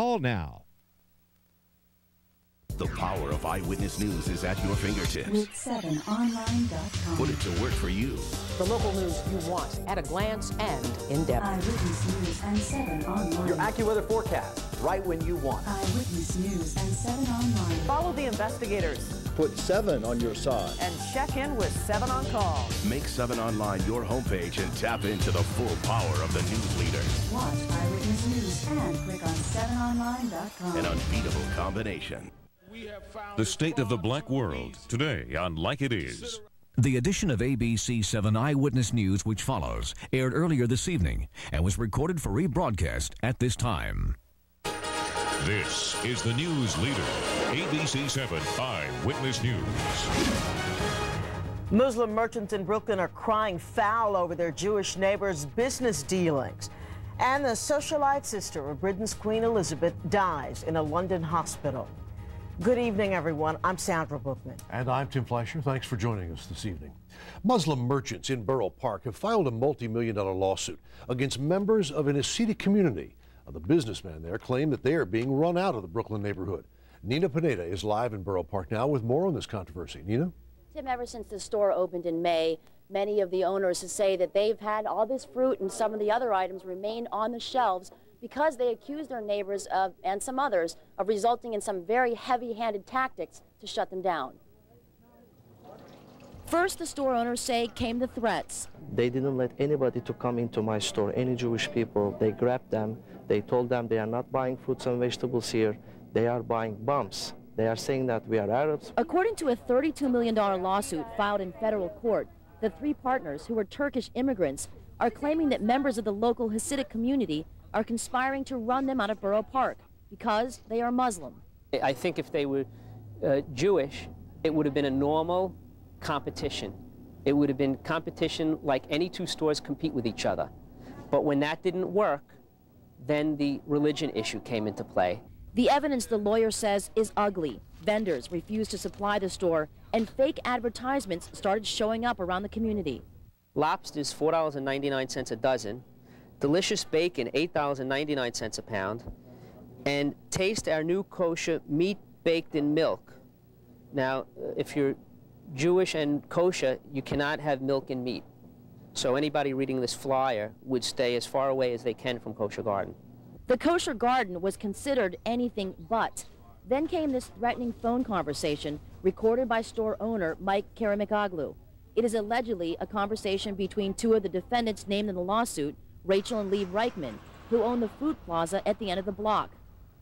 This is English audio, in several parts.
Call now. The power of eyewitness news is at your fingertips. With 7online.com. Put it to work for you. The local news you want at a glance and in depth. Eyewitness News and 7 Online. Your AccuWeather forecast, right when you want. Eyewitness News and 7 Online. Follow the investigators Put 7 on your side. and check in with 7 on Call. Make 7 Online your homepage and tap into the full power of the news leader. Watch Eyewitness News and click on 7online.com. An unbeatable combination. The state of the black world today on Like It Is. The edition of ABC 7 Eyewitness News, which follows, aired earlier this evening and was recorded for rebroadcast at this time. This is the news leader, ABC 7 Eyewitness News. Muslim merchants in Brooklyn are crying foul over their Jewish neighbors' business dealings. And the socialite sister of Britain's Queen Elizabeth dies in a London hospital. Good evening, everyone. I'm Sandra Bookman. And I'm Tim Fleischer. Thanks for joining us this evening. Muslim merchants in Borough Park have filed a multi million dollar lawsuit against members of an Hasidic community. The businessmen there claim that they are being run out of the Brooklyn neighborhood. Nina Pineda is live in Borough Park now with more on this controversy. Nina? Tim, ever since the store opened in May, many of the owners say that they've had all this fruit and some of the other items remain on the shelves because they accuse their neighbors of, and some others of resulting in some very heavy-handed tactics to shut them down. First, the store owners say came the threats. They didn't let anybody to come into my store, any Jewish people. They grabbed them. They told them they are not buying fruits and vegetables here. They are buying bombs. They are saying that we are Arabs. According to a $32 million lawsuit filed in federal court, the three partners, who are Turkish immigrants, are claiming that members of the local Hasidic community are conspiring to run them out of Borough Park because they are Muslim. I think if they were uh, Jewish, it would have been a normal competition. It would have been competition like any two stores compete with each other. But when that didn't work, then the religion issue came into play. The evidence, the lawyer says, is ugly. Vendors refused to supply the store, and fake advertisements started showing up around the community. Lobsters, $4.99 a dozen. Delicious bacon, $8.99 a pound. And taste our new kosher meat baked in milk. Now, if you're Jewish and kosher, you cannot have milk and meat. So anybody reading this flyer would stay as far away as they can from Kosher Garden. The kosher garden was considered anything but. Then came this threatening phone conversation recorded by store owner Mike Karamikoglu. It is allegedly a conversation between two of the defendants named in the lawsuit, Rachel and Lee Reichman, who own the food plaza at the end of the block.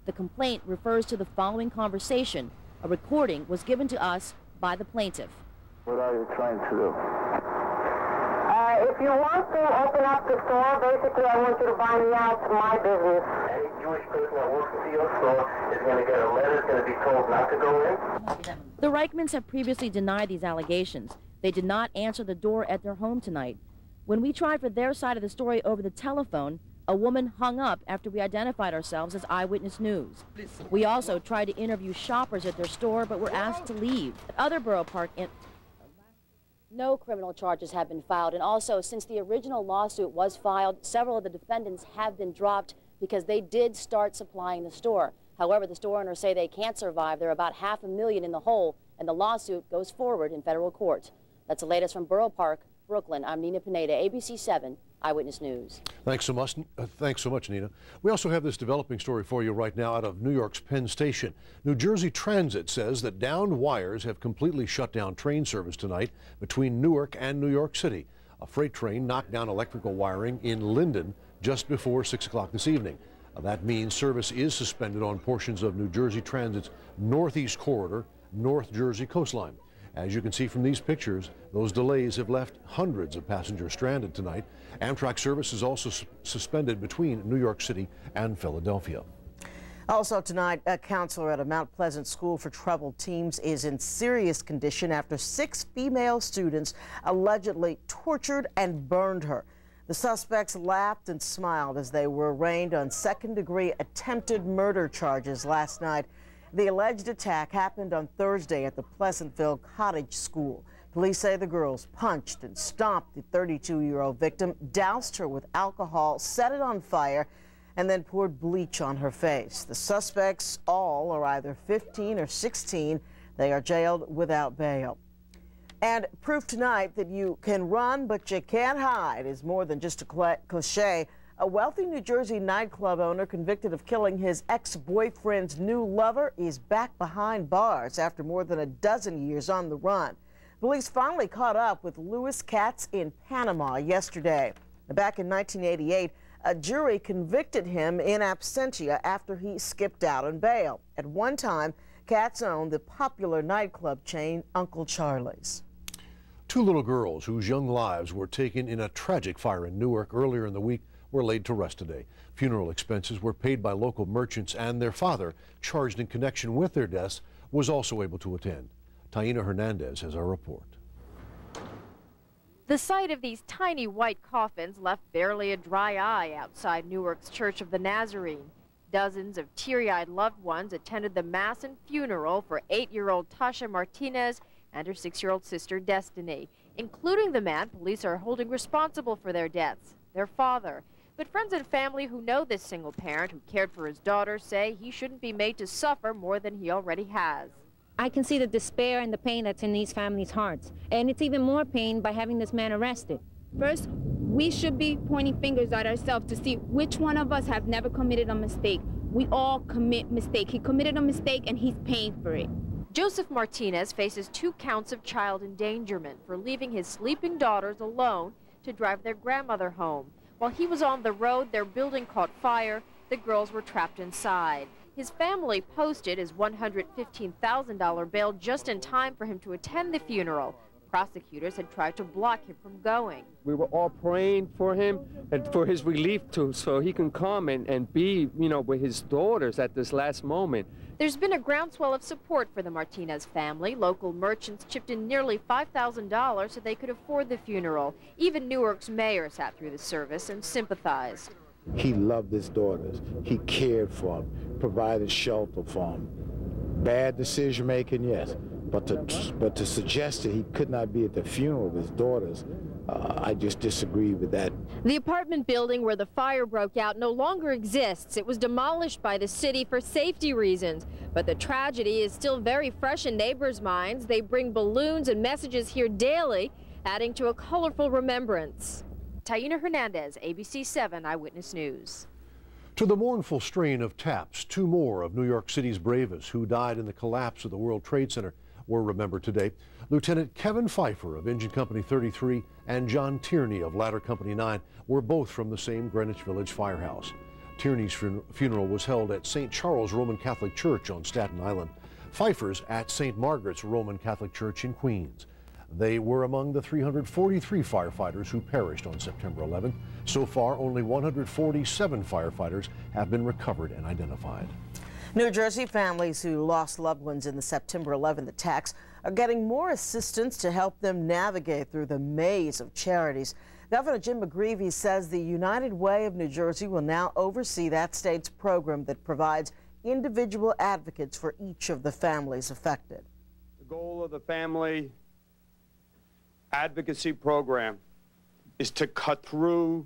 The complaint refers to the following conversation. A recording was given to us by the plaintiff. What are you trying to do? Uh, if you want to open up the store, basically I want you to buy me out my business. Any Jewish person that works at your store is going to get a letter, is going to be told not to go in. The Reichmans have previously denied these allegations. They did not answer the door at their home tonight. When we tried for their side of the story over the telephone, a woman hung up after we identified ourselves as Eyewitness News. We also tried to interview shoppers at their store, but were asked to leave. Other Borough Park in no criminal charges have been filed, and also, since the original lawsuit was filed, several of the defendants have been dropped because they did start supplying the store. However, the store owners say they can't survive. They're about half a million in the hole, and the lawsuit goes forward in federal court. That's the latest from Borough Park, Brooklyn. I'm Nina Pineda, ABC 7 Eyewitness News. Thanks so much. Uh, thanks so much, Nina. We also have this developing story for you right now out of New York's Penn Station. New Jersey Transit says that downed wires have completely shut down train service tonight between Newark and New York City. A freight train knocked down electrical wiring in Linden just before 6 o'clock this evening. Uh, that means service is suspended on portions of New Jersey Transit's Northeast Corridor, North Jersey coastline. As you can see from these pictures, those delays have left hundreds of passengers stranded tonight. Amtrak service is also su suspended between New York City and Philadelphia. Also tonight, a counselor at a Mount Pleasant School for Troubled Teens is in serious condition after six female students allegedly tortured and burned her. The suspects laughed and smiled as they were arraigned on second-degree attempted murder charges last night. The alleged attack happened on Thursday at the Pleasantville Cottage School. Police say the girls punched and stomped the 32-year-old victim, doused her with alcohol, set it on fire, and then poured bleach on her face. The suspects all are either 15 or 16. They are jailed without bail. And proof tonight that you can run but you can't hide is more than just a cliche. A wealthy New Jersey nightclub owner convicted of killing his ex-boyfriend's new lover is back behind bars after more than a dozen years on the run. Police finally caught up with Louis Katz in Panama yesterday. Back in 1988, a jury convicted him in absentia after he skipped out on bail. At one time, Katz owned the popular nightclub chain Uncle Charlie's. Two little girls whose young lives were taken in a tragic fire in Newark earlier in the week were laid to rest today. Funeral expenses were paid by local merchants and their father, charged in connection with their deaths, was also able to attend. Taina Hernandez has our report. The sight of these tiny white coffins left barely a dry eye outside Newark's Church of the Nazarene. Dozens of teary-eyed loved ones attended the mass and funeral for eight-year-old Tasha Martinez and her six-year-old sister Destiny, including the man police are holding responsible for their deaths, their father. But friends and family who know this single parent who cared for his daughter say he shouldn't be made to suffer more than he already has. I can see the despair and the pain that's in these families' hearts. And it's even more pain by having this man arrested. First, we should be pointing fingers at ourselves to see which one of us have never committed a mistake. We all commit mistake. He committed a mistake and he's paying for it. Joseph Martinez faces two counts of child endangerment for leaving his sleeping daughters alone to drive their grandmother home. While he was on the road, their building caught fire. The girls were trapped inside. His family posted his $115,000 bail just in time for him to attend the funeral. Prosecutors had tried to block him from going. We were all praying for him and for his relief too, so he can come and, and be, you know, with his daughters at this last moment. There's been a groundswell of support for the Martinez family. Local merchants chipped in nearly $5,000 so they could afford the funeral. Even Newark's mayor sat through the service and sympathized. He loved his daughters. He cared for them, provided shelter for them. Bad decision making, yes. But to, but to suggest that he could not be at the funeral of his daughters, uh, I just disagree with that. The apartment building where the fire broke out no longer exists. It was demolished by the city for safety reasons. But the tragedy is still very fresh in neighbors' minds. They bring balloons and messages here daily, adding to a colorful remembrance. Taina Hernandez, ABC 7 Eyewitness News. To the mournful strain of taps, two more of New York City's bravest who died in the collapse of the World Trade Center were remembered today. Lieutenant Kevin Pfeiffer of Engine Company 33 and John Tierney of Ladder Company 9 were both from the same Greenwich Village firehouse. Tierney's fun funeral was held at St. Charles Roman Catholic Church on Staten Island. Pfeiffer's at St. Margaret's Roman Catholic Church in Queens. They were among the 343 firefighters who perished on September 11. So far, only 147 firefighters have been recovered and identified. New Jersey families who lost loved ones in the September 11 attacks are getting more assistance to help them navigate through the maze of charities. Governor Jim McGreevey says the United Way of New Jersey will now oversee that state's program that provides individual advocates for each of the families affected. The goal of the family advocacy program is to cut through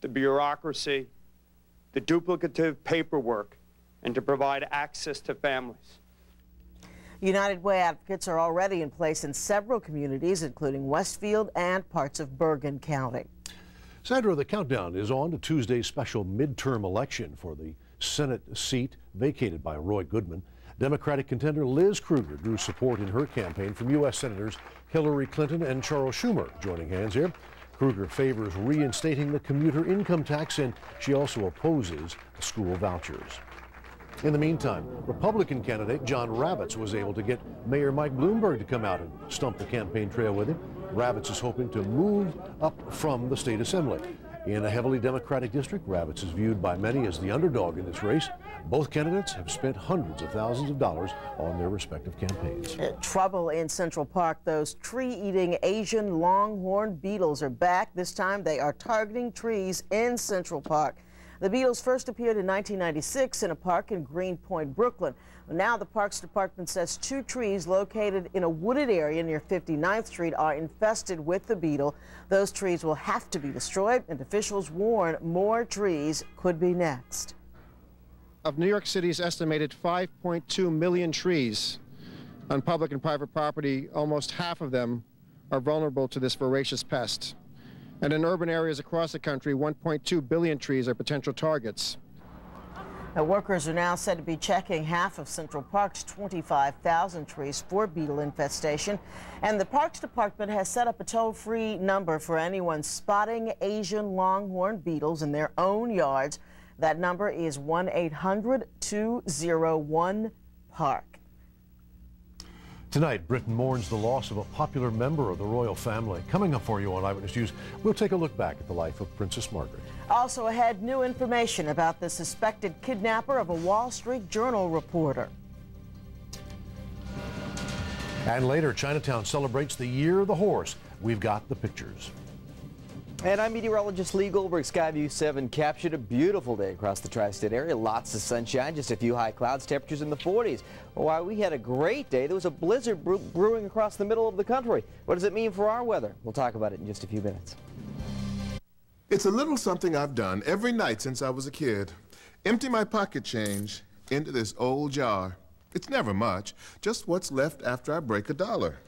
the bureaucracy, the duplicative paperwork, and to provide access to families. United Way advocates are already in place in several communities, including Westfield and parts of Bergen County. Sandra, the countdown is on to Tuesday's special midterm election for the Senate seat vacated by Roy Goodman. Democratic contender Liz Krueger drew support in her campaign from U.S. Senators Hillary Clinton and Charles Schumer joining hands here. Krueger favors reinstating the commuter income tax, and she also opposes school vouchers. In the meantime, Republican candidate John Ravitz was able to get Mayor Mike Bloomberg to come out and stump the campaign trail with him. Ravitz is hoping to move up from the state assembly. In a heavily Democratic district, Ravitz is viewed by many as the underdog in this race. Both candidates have spent hundreds of thousands of dollars on their respective campaigns. Uh, trouble in Central Park. Those tree-eating Asian longhorn beetles are back. This time they are targeting trees in Central Park. The beetles first appeared in 1996 in a park in Greenpoint, Brooklyn. Now the Parks Department says two trees located in a wooded area near 59th Street are infested with the beetle. Those trees will have to be destroyed, and officials warn more trees could be next. Of New York City's estimated 5.2 million trees on public and private property, almost half of them are vulnerable to this voracious pest. And in urban areas across the country, 1.2 billion trees are potential targets. Now, workers are now said to be checking half of Central Park's 25,000 trees for beetle infestation. And the Parks Department has set up a toll-free number for anyone spotting Asian longhorn beetles in their own yards. That number is 1-800-201-PARK. Tonight, Britain mourns the loss of a popular member of the royal family. Coming up for you on Eyewitness News, we'll take a look back at the life of Princess Margaret. Also ahead, new information about the suspected kidnapper of a Wall Street Journal reporter. And later, Chinatown celebrates the Year of the Horse. We've got the pictures. And I'm meteorologist Lee Goldberg. Skyview 7 captured a beautiful day across the tri-state area. Lots of sunshine, just a few high clouds, temperatures in the 40s. While we had a great day, there was a blizzard brewing across the middle of the country. What does it mean for our weather? We'll talk about it in just a few minutes. It's a little something I've done every night since I was a kid. Empty my pocket change into this old jar. It's never much, just what's left after I break a dollar.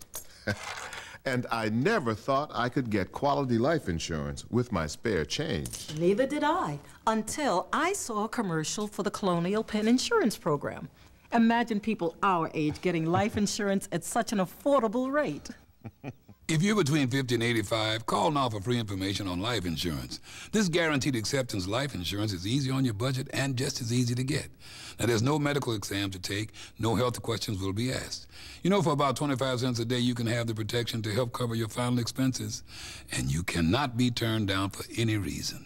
And I never thought I could get quality life insurance with my spare change. Neither did I, until I saw a commercial for the Colonial Penn Insurance Program. Imagine people our age getting life insurance at such an affordable rate. If you're between 50 and 85, call now for free information on life insurance. This guaranteed acceptance life insurance is easy on your budget and just as easy to get. Now, there's no medical exam to take, no health questions will be asked. You know, for about 25 cents a day, you can have the protection to help cover your final expenses, and you cannot be turned down for any reason.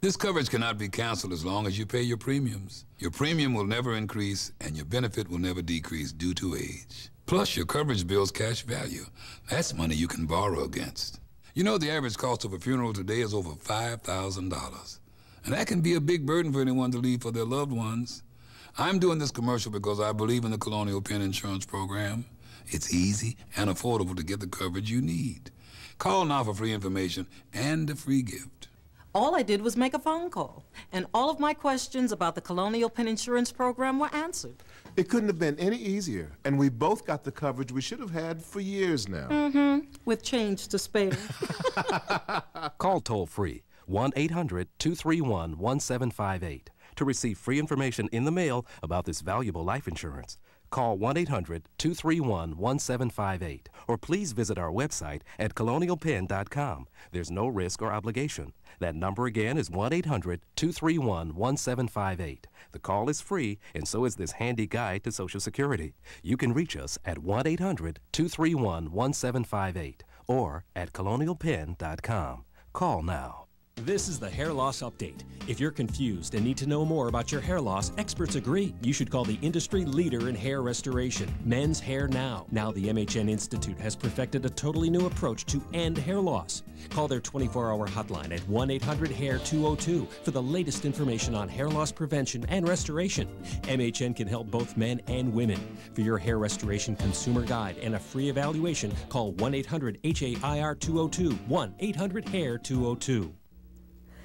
This coverage cannot be canceled as long as you pay your premiums. Your premium will never increase, and your benefit will never decrease due to age. Plus, your coverage bill's cash value. That's money you can borrow against. You know, the average cost of a funeral today is over $5,000. And that can be a big burden for anyone to leave for their loved ones. I'm doing this commercial because I believe in the Colonial Penn Insurance Program. It's easy and affordable to get the coverage you need. Call now for free information and a free gift. All I did was make a phone call, and all of my questions about the Colonial Penn Insurance Program were answered. It couldn't have been any easier, and we both got the coverage we should have had for years now. Mm-hmm, with change to spare. Call toll free 1 800 231 1758 to receive free information in the mail about this valuable life insurance. Call 1 800 231 1758 or please visit our website at colonialpenn.com. There's no risk or obligation. That number again is 1 800 231 1758. The call is free, and so is this handy guide to Social Security. You can reach us at 1 800 231 1758 or at colonialpenn.com. Call now. This is the Hair Loss Update. If you're confused and need to know more about your hair loss, experts agree you should call the industry leader in hair restoration, Men's Hair Now. Now, the MHN Institute has perfected a totally new approach to end hair loss. Call their 24 hour hotline at 1 800 HAIR 202 for the latest information on hair loss prevention and restoration. MHN can help both men and women. For your hair restoration consumer guide and a free evaluation, call 1 800 HAIR 202. 1 800 HAIR 202.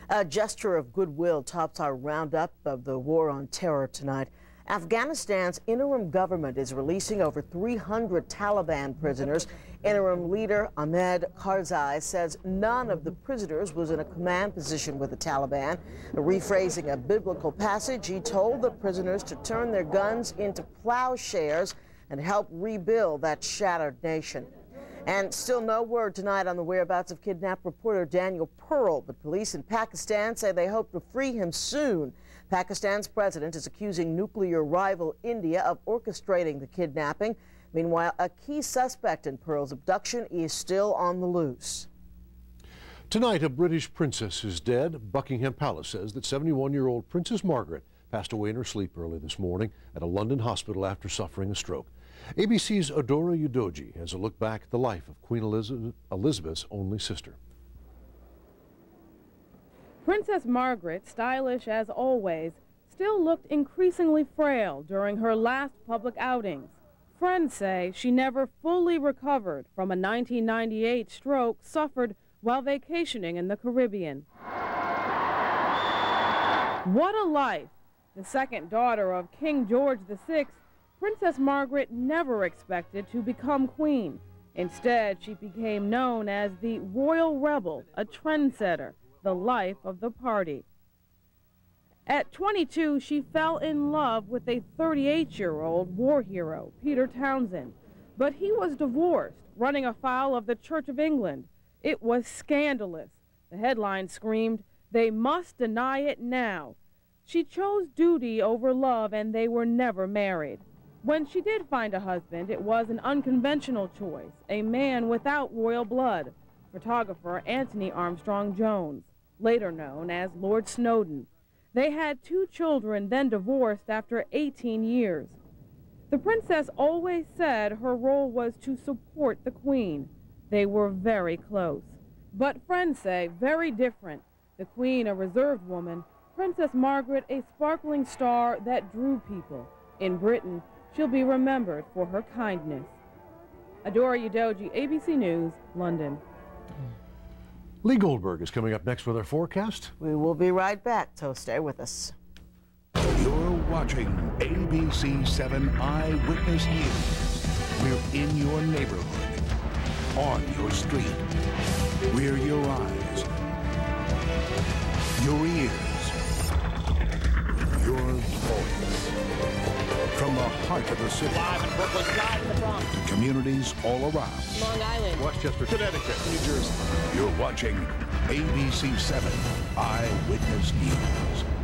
A gesture of goodwill tops our roundup of the war on terror tonight. Afghanistan's interim government is releasing over 300 Taliban prisoners. Interim leader Hamid Karzai says none of the prisoners was in a command position with the Taliban. Rephrasing a biblical passage, he told the prisoners to turn their guns into plowshares and help rebuild that shattered nation. And still no word tonight on the whereabouts of kidnapped reporter Daniel Pearl, but police in Pakistan say they hope to free him soon. Pakistan's president is accusing nuclear rival India of orchestrating the kidnapping. Meanwhile, a key suspect in Pearl's abduction is still on the loose. Tonight, a British princess is dead. Buckingham Palace says that 71-year-old Princess Margaret passed away in her sleep early this morning at a London hospital after suffering a stroke. ABC's Adora Udoji has a look back at the life of Queen Elizabeth, Elizabeth's only sister. Princess Margaret, stylish as always, still looked increasingly frail during her last public outings. Friends say she never fully recovered from a 1998 stroke suffered while vacationing in the Caribbean. What a life! The second daughter of King George VI, Princess Margaret never expected to become queen. Instead, she became known as the Royal Rebel, a trendsetter, the life of the party. At 22, she fell in love with a 38-year-old war hero, Peter Townsend. But he was divorced, running afoul of the Church of England. It was scandalous. The headline screamed, they must deny it now. She chose duty over love, and they were never married. When she did find a husband, it was an unconventional choice, a man without royal blood, photographer Anthony Armstrong Jones, later known as Lord Snowdon. They had two children, then divorced after 18 years. The princess always said her role was to support the queen. They were very close. But friends say very different. The queen, a reserved woman, Princess Margaret, a sparkling star that drew people. In Britain, She'll be remembered for her kindness. Adora Udoji, ABC News, London. Lee Goldberg is coming up next with our forecast. We will be right back, so stay with us. You're watching ABC 7 Eyewitness News. We're in your neighborhood, on your street. We're your eyes, your ears, your voice. From the heart of the city. Live in Brooklyn, live in the Bronx. Communities all around. Long Island. Westchester, Connecticut, New Jersey. You're watching ABC 7 Eyewitness News.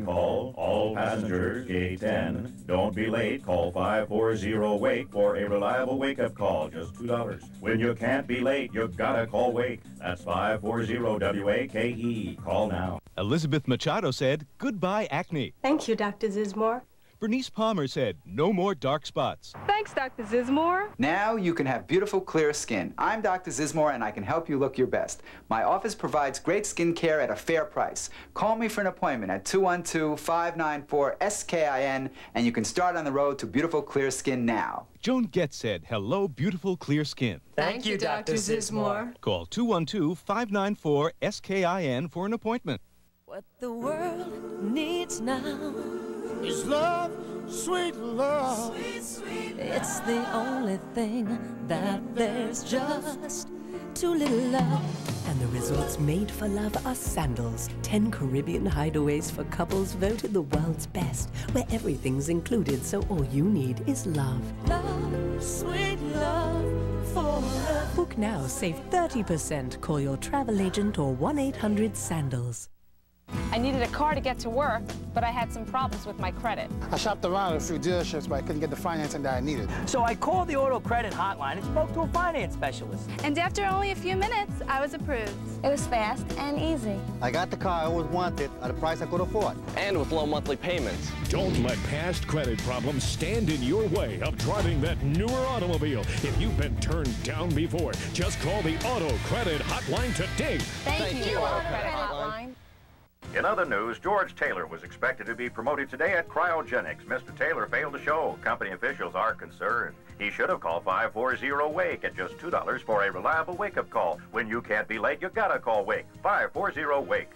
Boarding call. All passengers, gate 10. Don't be late. Call 540-WAKE for a reliable wake-up call. Just $2. When you can't be late, you gotta call WAKE. That's 540-WAKE. Call now. Elizabeth Machado said, goodbye acne. Thank you, Dr. Zismore. Bernice Palmer said, no more dark spots. Thanks, Dr. Zismore. Now you can have beautiful, clear skin. I'm Dr. Zismore, and I can help you look your best. My office provides great skin care at a fair price. Call me for an appointment at 212-594-SKIN, and you can start on the road to beautiful, clear skin now. Joan Getz said, hello, beautiful, clear skin. Thank you, Dr. Zismore. Call 212-594-SKIN for an appointment. What the world needs now is love, sweet love. Sweet, sweet love. It's the only thing that there's just too little love. And the resorts made for love are Sandals. Ten Caribbean hideaways for couples voted the world's best, where everything's included, so all you need is love. Love, sweet love for love. Book now, save 30%. Call your travel agent or 1 800 Sandals. I needed a car to get to work, but I had some problems with my credit. I shopped around a few dealerships, but I couldn't get the financing that I needed. So I called the auto credit hotline and spoke to a finance specialist. And after only a few minutes, I was approved. It was fast and easy. I got the car I always wanted at a price I could afford. And with low monthly payments. Don't let past credit problems stand in your way of driving that newer automobile. If you've been turned down before, just call the Auto Credit Hotline today. Thank, Thank you, you, Auto Credit Hotline. In other news, George Taylor was expected to be promoted today at cryogenics. Mr. Taylor failed to show. Company officials are concerned. He should have called 540-WAKE at just $2 for a reliable wake-up call. When you can't be late, you gotta call WAKE. 540-WAKE.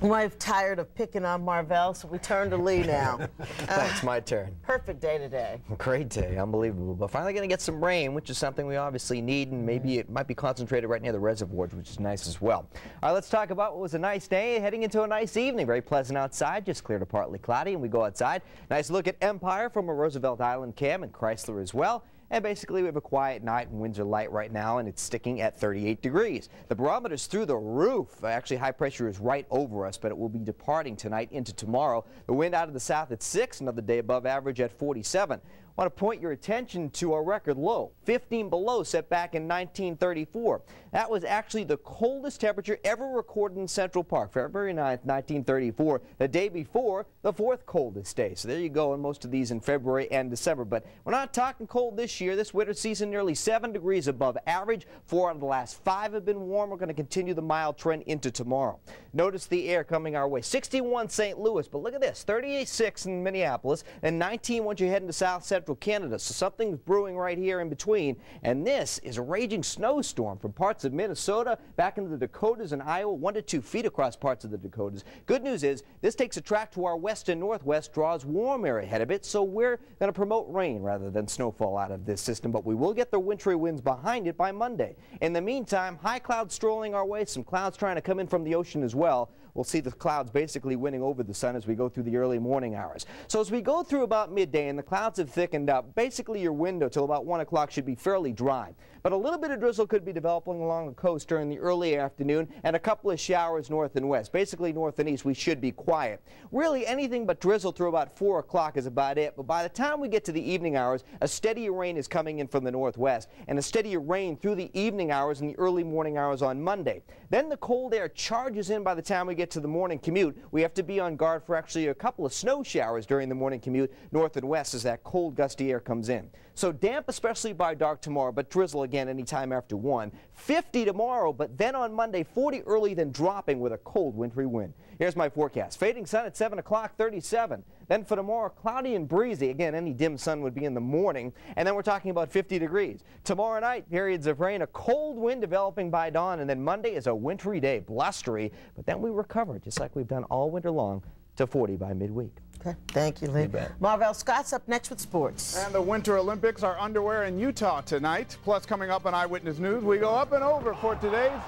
Wife tired of picking on Marvell, so we turn to Lee now. Uh, it's my turn. Perfect day today. Great day, unbelievable. But finally going to get some rain, which is something we obviously need, and maybe it might be concentrated right near the reservoirs, which is nice as well. All right, let's talk about what was a nice day, heading into a nice evening. Very pleasant outside, just clear to partly cloudy, and we go outside. Nice look at Empire from a Roosevelt Island cam and Chrysler as well. And basically, we have a quiet night and winds are light right now, and it's sticking at 38 degrees. The barometer is through the roof. Actually, high pressure is right over us, but it will be departing tonight into tomorrow. The wind out of the south at 6, another day above average at 47. I want to point your attention to our record low, 15 below set back in 1934. That was actually the coldest temperature ever recorded in Central Park, February 9th, 1934, the day before the fourth coldest day. So there you go, and most of these in February and December. But we're not talking cold this year. This winter season nearly 7 degrees above average. Four out of the last five have been warm. We're going to continue the mild trend into tomorrow. Notice the air coming our way. 61 St. Louis, but look at this, 38.6 in Minneapolis, and 19 once you head into South Central Canada. So something's brewing right here in between. And this is a raging snowstorm from parts of Minnesota back into the Dakotas and Iowa, one to two feet across parts of the Dakotas. Good news is this takes a track to our west and northwest, draws warm air ahead of it, so we're going to promote rain rather than snowfall out of this system, but we will get the wintry winds behind it by Monday. In the meantime, high clouds strolling our way, some clouds trying to come in from the ocean as well. We'll see the clouds basically winning over the sun as we go through the early morning hours. So as we go through about midday and the clouds have thickened up, basically your window till about 1 o'clock should be fairly dry. But a little bit of drizzle could be developing along the coast during the early afternoon and a couple of showers north and west. Basically north and east we should be quiet. Really anything but drizzle through about 4 o'clock is about it. But by the time we get to the evening hours, a steadier rain is coming in from the northwest and a steadier rain through the evening hours and the early morning hours on Monday. Then the cold air charges in by the time we get to the morning commute. We have to be on guard for actually a couple of snow showers during the morning commute north and west as that cold gusty air comes in. So damp especially by dark tomorrow, but drizzle again anytime after 1. 50 tomorrow, but then on Monday 40 early, then dropping with a cold wintry wind. Here's my forecast. Fading sun at 7 o'clock, 37. Then for tomorrow, cloudy and breezy. Again, any dim sun would be in the morning. And then we're talking about 50 degrees. Tomorrow night, periods of rain, a cold wind developing by dawn. And then Monday is a wintry day, blustery. But then we recover, just like we've done all winter long, to 40 by midweek. Okay, thank you, Lee. Marvell Scott's up next with sports. And the Winter Olympics are underway in Utah tonight. Plus, coming up on Eyewitness News, we go up and over for today's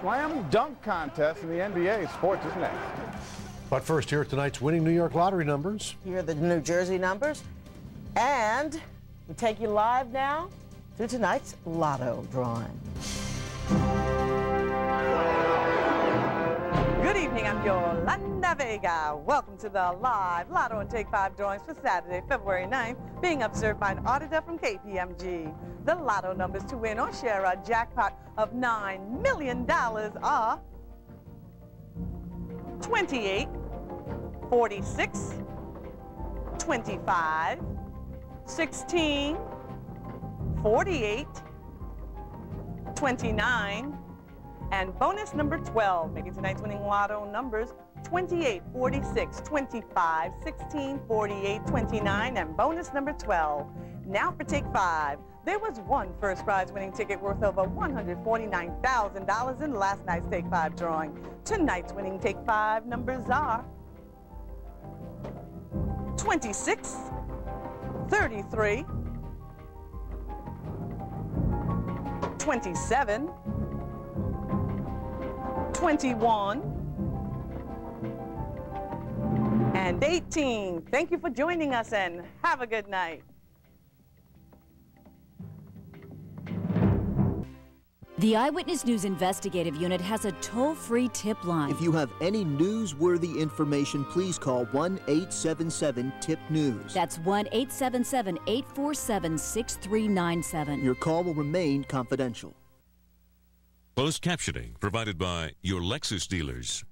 slam dunk contest in the NBA. Sports is next. But first, here are tonight's winning New York lottery numbers. Here are the New Jersey numbers. And we take you live now to tonight's lotto drawing. Good evening, I'm Yolanda Vega. Welcome to the live Lotto and Take 5 drawings for Saturday, February 9th, being observed by an auditor from KPMG. The Lotto numbers to win or share a jackpot of $9 million are 28, 46, 25, 16, 48, 29, and bonus number 12, making tonight's winning lotto numbers 28, 46, 25, 16, 48, 29, and bonus number 12. Now for take five. There was one first prize winning ticket worth over $149,000 in last night's Take 5 drawing. Tonight's winning Take 5 numbers are 26, 33, 27, 21, and 18. Thank you for joining us and have a good night. The Eyewitness News Investigative Unit has a toll free tip line. If you have any newsworthy information, please call 1 877 TIP News. That's 1 877 847 6397. Your call will remain confidential. Closed captioning provided by your Lexus dealers.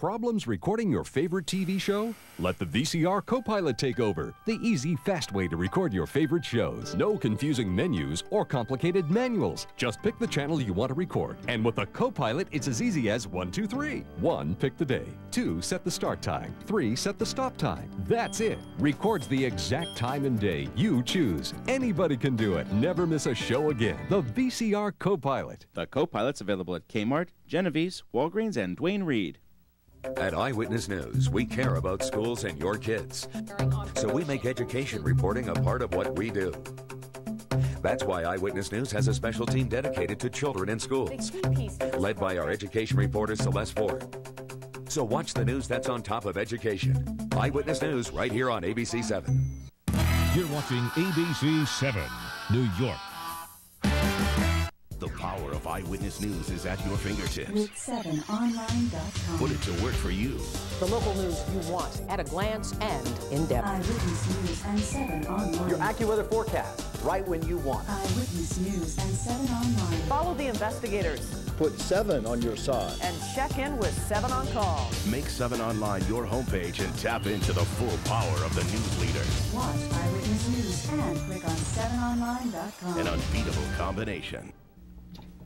Problems recording your favorite TV show? Let the VCR Copilot take over. The easy, fast way to record your favorite shows. No confusing menus or complicated manuals. Just pick the channel you want to record. And with the Copilot, it's as easy as one, two, three. One, pick the day. Two, set the start time. Three, set the stop time. That's it. Records the exact time and day you choose. Anybody can do it. Never miss a show again. The VCR Copilot. The Copilot's available at Kmart, Genovese, Walgreens, and Duane Reade. At Eyewitness News, we care about schools and your kids. So we make education reporting a part of what we do. That's why Eyewitness News has a special team dedicated to children in schools, led by our education reporter Celeste Ford. So watch the news that's on top of education. Eyewitness News right here on ABC 7. You're watching ABC 7, New York. The power of Eyewitness News is at your fingertips. With 7online.com. Put it to work for you. The local news you want at a glance and in depth. Eyewitness News and 7 Online. Your AccuWeather forecast, right when you want. Eyewitness News and 7 Online. Follow the investigators. Put 7 on your side. And check in with 7 on Call. Make 7 Online your homepage and tap into the full power of the news leader. Watch Eyewitness News and click on 7online.com. An unbeatable combination.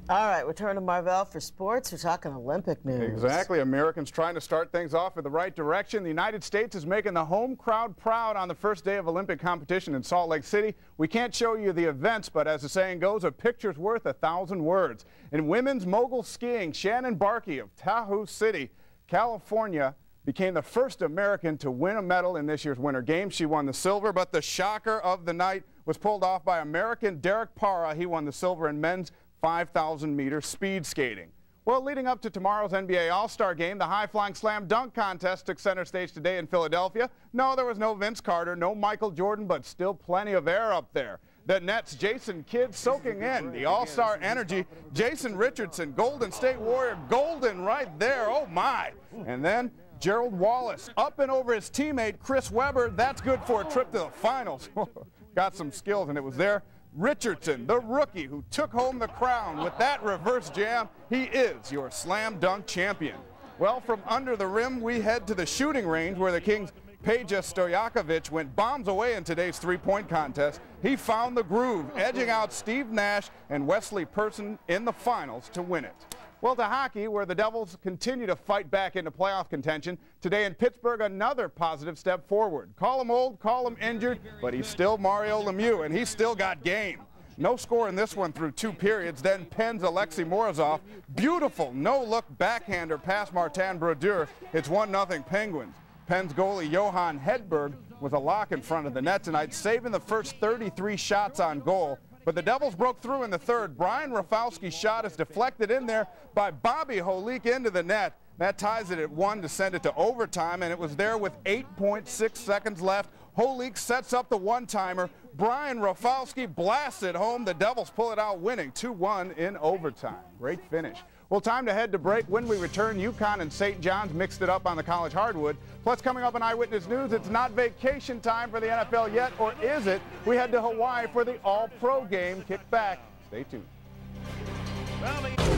All right, we return to Marvell for sports. We're talking Olympic news. Exactly. Americans trying to start things off in the right direction. The United States is making the home crowd proud on the first day of Olympic competition in Salt Lake City. We can't show you the events, but as the saying goes, a picture's worth a thousand words. In women's mogul skiing, Shannon Bahrke of Tahoe City, California, became the first American to win a medal in this year's Winter Games. She won the silver, but the shocker of the night was pulled off by American Derek Parra. He won the silver in men's 5,000 meter speed skating. Well, leading up to tomorrow's NBA All-Star game, the high-flying slam dunk contest took center stage today in Philadelphia. No, there was no Vince Carter, no Michael Jordan, but still plenty of air up there. The Nets' Jason Kidd soaking in the All-Star energy. Jason Richardson, Golden State Warrior, golden right there. Oh, my. And then Gerald Wallace up and over his teammate Chris Webber. That's good for a trip to the finals. Got some skills, and it was there Richardson, the rookie who took home the crown with that reverse jam, he is your slam dunk champion. Well, from under the rim, we head to the shooting range where the Kings' Peja Stojakovic went bombs away in today's three-point contest. He found the groove, edging out Steve Nash and Wesley Person in the finals to win it. Well, to hockey, where the Devils continue to fight back into playoff contention. Today in Pittsburgh, another positive step forward. Call him old, call him injured, but he's still Mario Lemieux, and he's still got game. No score in this one through two periods. Then Penn's Alexei Morozov. Beautiful no-look backhander past Martin Brodeur. It's 1-0 Penguins. Penn's goalie Johan Hedberg was a lock in front of the net tonight, saving the first 33 shots on goal. But the Devils broke through in the third. Brian Rafalski's shot is deflected in there by Bobby Holik into the net. That ties it at one to send it to overtime, and it was there with 8.6 seconds left. Holik sets up the one-timer. Brian Rafalski blasts it home. The Devils pull it out, winning 2-1 in overtime. Great finish. Well, time to head to break. When we return, UConn and St. John's mixed it up on the college hardwood. Plus, coming up on Eyewitness News, it's not vacation time for the NFL yet, or is it? We head to Hawaii for the All-Pro game. Kick back. Stay tuned.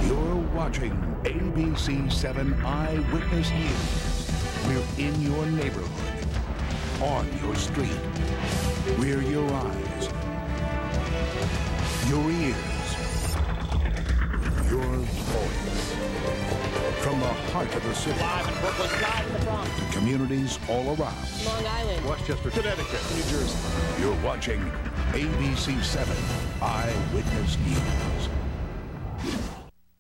You're watching ABC 7 Eyewitness News. We're in your neighborhood, on your street. We're your eyes, your ears, your voice. From the heart of the city Live in Brooklyn, live in the Bronx. to communities all around. Long Island. Westchester, Connecticut, New Jersey. You're watching ABC 7 Eyewitness News.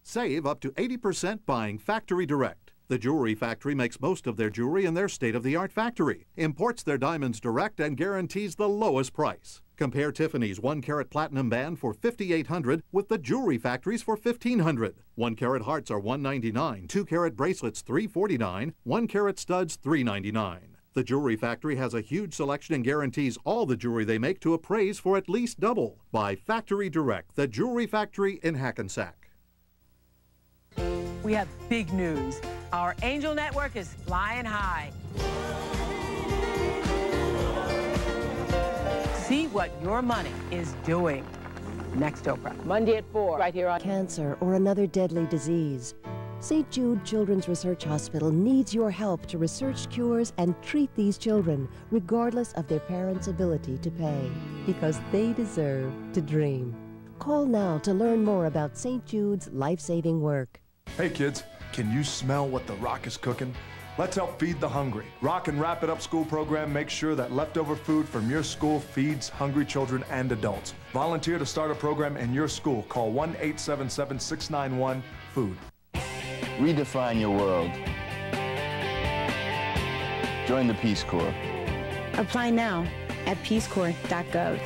Save up to 80% buying Factory Direct. The Jewelry Factory makes most of their jewelry in their state-of-the-art factory, imports their diamonds direct, and guarantees the lowest price. Compare Tiffany's 1-carat platinum band for 5,800 with the Jewelry Factory's for 1,500. 1-carat hearts are 199, 2-carat bracelets 349, 1-carat studs 399. The Jewelry Factory has a huge selection and guarantees all the jewelry they make to appraise for at least double. Buy Factory Direct, the Jewelry Factory in Hackensack. We have big news. Our Angel Network is flying high. See what your money is doing. Next, Oprah. Monday at 4, right here on Cancer or another deadly disease. St. Jude Children's Research Hospital needs your help to research cures and treat these children, regardless of their parents' ability to pay, because they deserve to dream. Call now to learn more about St. Jude's life-saving work. Hey kids, can you smell what The Rock is cooking? Let's help feed the hungry. Rock and Wrap It Up School program makes sure that leftover food from your school feeds hungry children and adults. Volunteer to start a program in your school. Call 1 877 691 FOOD. Redefine your world. Join the Peace Corps. Apply now at peacecorps.gov.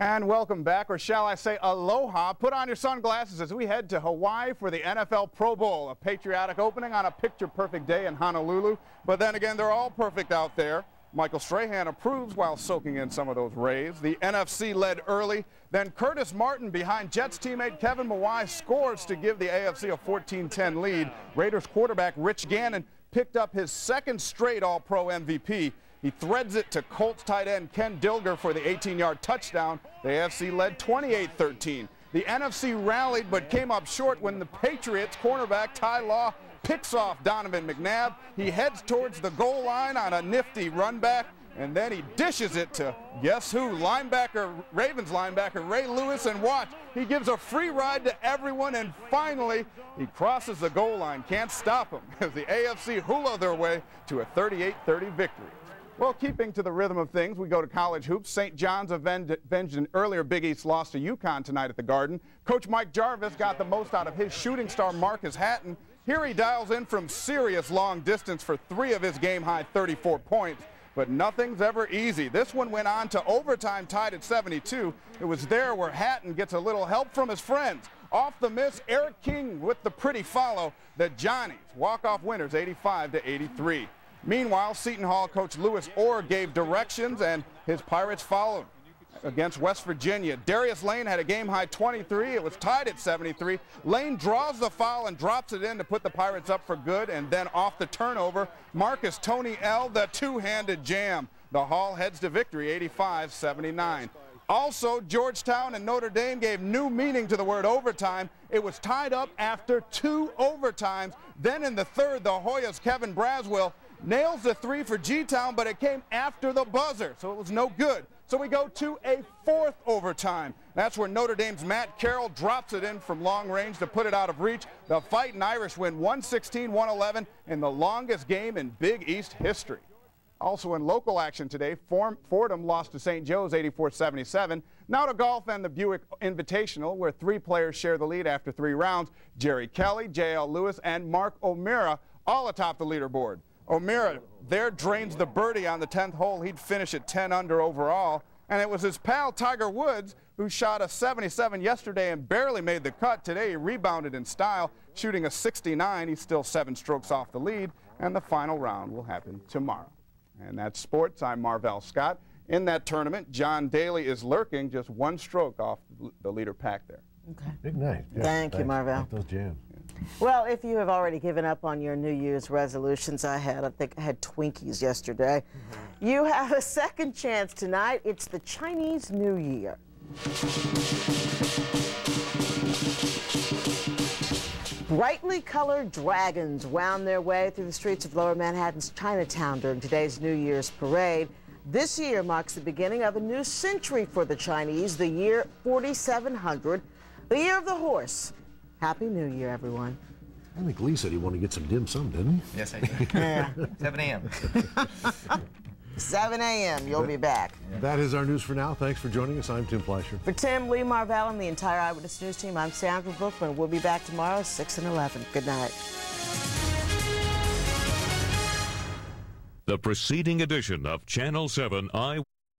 And welcome back, or shall I say aloha. Put on your sunglasses as we head to Hawaii for the NFL Pro Bowl, a patriotic opening on a picture-perfect day in Honolulu. But then again, they're all perfect out there. Michael Strahan approves while soaking in some of those rays. The NFC led early. Then Curtis Martin behind Jets teammate Kevin Mawae scores to give the AFC a 14-10 lead. Raiders quarterback Rich Gannon picked up his second straight All-Pro MVP. He threads it to Colts tight end Ken Dilger for the 18-yard touchdown. The AFC led 28-13. The NFC rallied but came up short when the Patriots cornerback Ty Law picks off Donovan McNabb. He heads towards the goal line on a nifty run back, and then he dishes it to guess who? Linebacker, Ravens linebacker Ray Lewis, and watch, he gives a free ride to everyone, and finally he crosses the goal line. Can't stop him as the AFC hula their way to a 38-30 victory. Well, keeping to the rhythm of things, we go to college hoops. St. John's avenged an earlier Big East loss to UConn tonight at the Garden. Coach Mike Jarvis got the most out of his shooting star Marcus Hatten here he dials in from serious long distance for three of his game-high 34 points. But nothing's ever easy. This one went on to overtime tied at 72. It was there where Hatten gets a little help from his friends. Off the miss, Eric King with the pretty follow. The Johnnies walk-off winners 85 to 83. Meanwhile, Seton Hall coach Louis Orr gave directions and his Pirates followed against West Virginia. Darius Lane had a game-high 23. It was tied at 73. Lane draws the foul and drops it in to put the Pirates up for good, and then off the turnover, Marcus Toney-El, the two-handed jam. The Hall heads to victory 85-79. Also, Georgetown and Notre Dame gave new meaning to the word overtime. It was tied up after two overtimes. Then in the third, the Hoyas' Kevin Braswell nails the three for G-Town, but it came after the buzzer, so it was no good. So we go to a fourth overtime. That's where Notre Dame's Matt Carroll drops it in from long range to put it out of reach. The Fighting Irish win 116-111 in the longest game in Big East history. Also in local action today, Fordham lost to St. Joe's 84-77. Now to golf and the Buick Invitational, where three players share the lead after three rounds. Jerry Kelly, J.L. Lewis, and Mark O'Meara all atop the leaderboard. O'Meara there drains the birdie on the 10th hole. He'd finish at 10 under overall. And it was his pal Tiger Woods who shot a 77 yesterday and barely made the cut. Today he rebounded in style, shooting a 69. He's still seven strokes off the lead. And the final round will happen tomorrow. And that's sports. I'm Marvell Scott. In that tournament, John Daly is lurking just one stroke off the leader pack there. Okay. Big night. Yeah, Thank you, Marvell. those jams. Well, if you have already given up on your New Year's resolutions, I had, I think I had Twinkies yesterday. Mm -hmm. You have a second chance tonight. It's the Chinese New Year. Brightly colored dragons wound their way through the streets of lower Manhattan's Chinatown during today's New Year's parade. This year marks the beginning of a new century for the Chinese, the year 4700, the year of the horse. Happy New Year, everyone. I think Lee said he wanted to get some dim sum, didn't he? Yes, I did. yeah. 7 a.m. 7 a.m. You'll be back. That is our news for now. Thanks for joining us. I'm Tim Fleischer. For Tim, Lee Marvell, and the entire Eyewitness News team, I'm Sandra Bookman. We'll be back tomorrow, 6 and 11. Good night. The preceding edition of Channel 7 Eye.